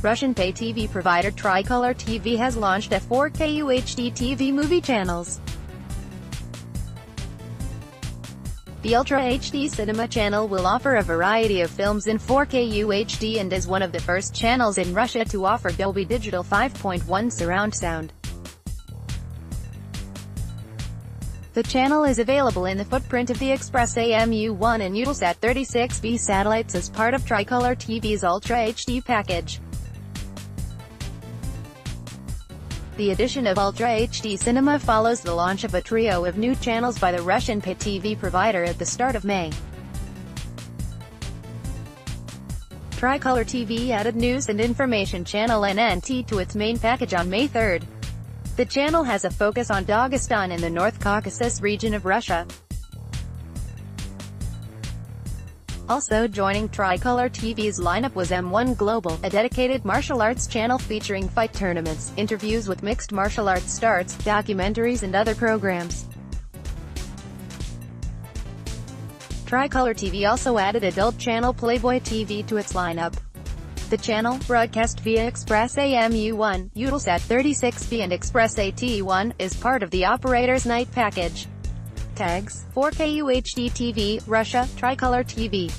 Russian pay TV provider Tricolor TV has launched a 4K UHD TV movie channels. The Ultra HD Cinema channel will offer a variety of films in 4K UHD and is one of the first channels in Russia to offer Dolby Digital 5.1 surround sound. The channel is available in the footprint of the Express AMU-1 and Eutelsat 36B satellites as part of Tricolor TV's Ultra HD package. The addition of Ultra HD Cinema follows the launch of a trio of new channels by the Russian pay TV provider at the start of May. Tricolor TV added News and Information Channel NNT to its main package on May 3. The channel has a focus on Dagestan in the North Caucasus region of Russia. Also joining Tricolor TV's lineup was M1 Global, a dedicated martial arts channel featuring fight tournaments, interviews with mixed martial arts stars, documentaries and other programs. Tricolor TV also added adult channel Playboy TV to its lineup. The channel, broadcast via Express AMU1, Eutelsat 36B and Express AT1, is part of the operator's night package. Tags, 4K UHD TV, Russia, Tricolor TV.